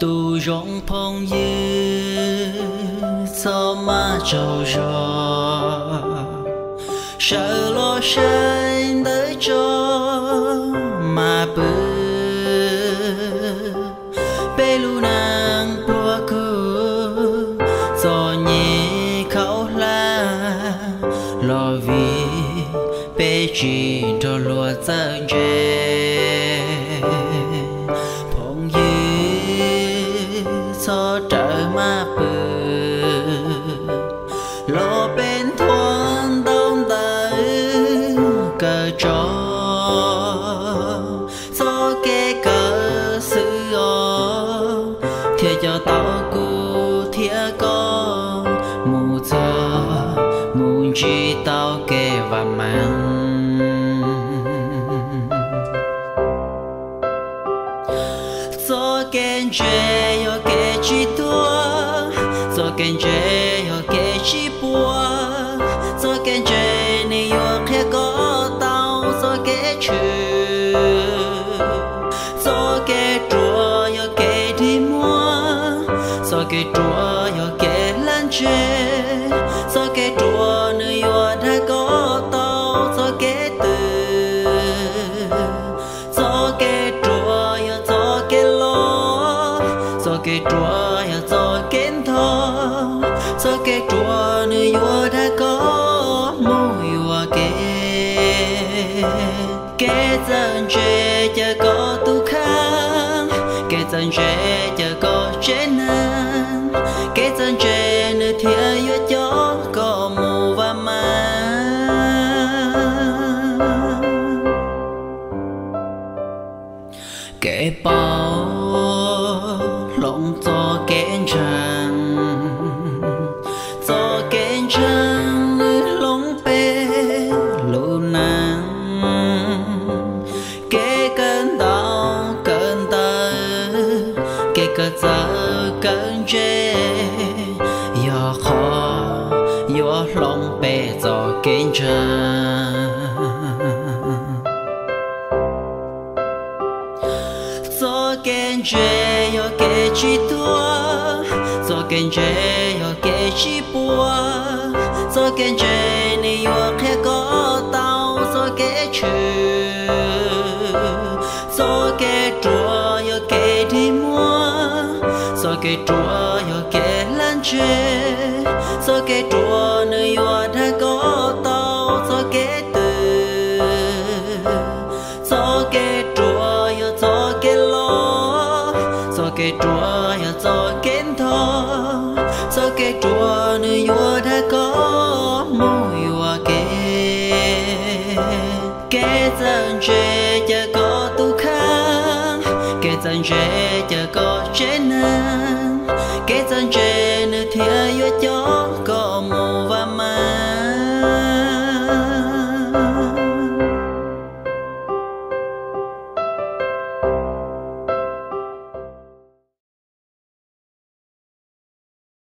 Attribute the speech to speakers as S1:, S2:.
S1: tu rong phong dư cho ma trâu rò sợ lo sinh tới cho mà bự bê lu nàng bùa cứ cho nhẹ khẩu la lo vì bê chỉ cho lo chân chê lo bên thoáng đông tới cờ trò. Cho cái cờ sự ô thiệt cho tao thiệt con. Mù cho mù chi tao kê và mang cho kén chê yo kê chi tua. Cho kén chê chi bua cho cái chê ni yo kê có tao cho cái chư cho cái chua yo cái đi mua cho cái chua yo cái lan chê cho kê chua nơi yo đã có tao cho kê từ cho cái chua yo cho kê lo cho cái chua yo cho kê thọ cho nơi yo đã có mùi hòa kê kê dân chê chả có tu khang kê dân chê chả có chế nan kê dân chê nơi thiên yo cho có mù và mang. Kẻ bao lòng cho kẻ trăng cơn chê yo khó yo lòng bê cho kênh chờ cho kênh chê yo kê chi tua cho kênh chê yo kê chi bua cho kênh chê ni yo khe có tao cho kê chư kê chua yo kê lan chê so kê chúa nơi yo đã có tao so kê từ so kê chúa yo so kê lo so kê chúa yo so kê thọ so kê chúa nơi yo đã có mùi yo kê kê dân chê chả có tu khang kê dân chê chả có sơn trên thia yêu chó có